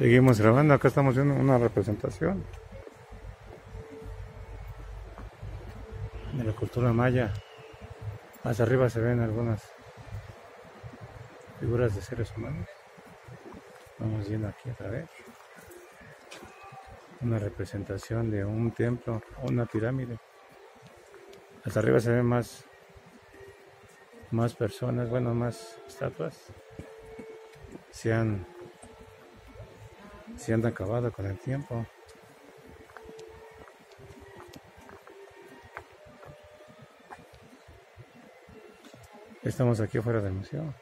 Seguimos grabando, acá estamos viendo una representación de la cultura maya. Más arriba se ven algunas figuras de seres humanos. Vamos viendo aquí otra vez. Una representación de un templo o una pirámide. Hasta arriba se ven más, más personas, bueno, más estatuas. Se han se han acabado con el tiempo. Estamos aquí fuera del museo.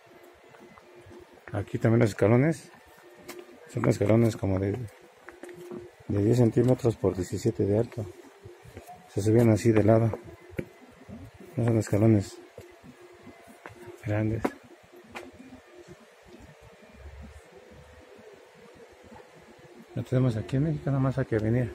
Aquí también los escalones. Son escalones como de, de 10 centímetros por 17 de alto. Se subían así de lado. No son escalones grandes. Lo tenemos aquí en México, nada más hay que venir.